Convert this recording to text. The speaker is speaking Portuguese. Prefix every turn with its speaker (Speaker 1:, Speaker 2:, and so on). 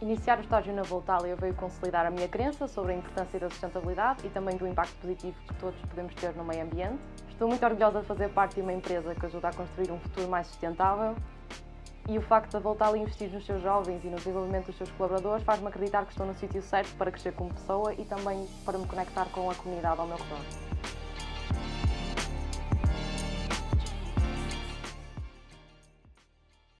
Speaker 1: Iniciar o estágio na Voltalia veio consolidar a minha crença sobre a importância da sustentabilidade e também do impacto positivo que todos podemos ter no meio ambiente. Estou muito orgulhosa de fazer parte de uma empresa que ajuda a construir um futuro mais sustentável e o facto da a Voltalia investir nos seus jovens e no desenvolvimento dos seus colaboradores faz-me acreditar que estou no sítio certo para crescer como pessoa e também para me conectar com a comunidade ao meu redor.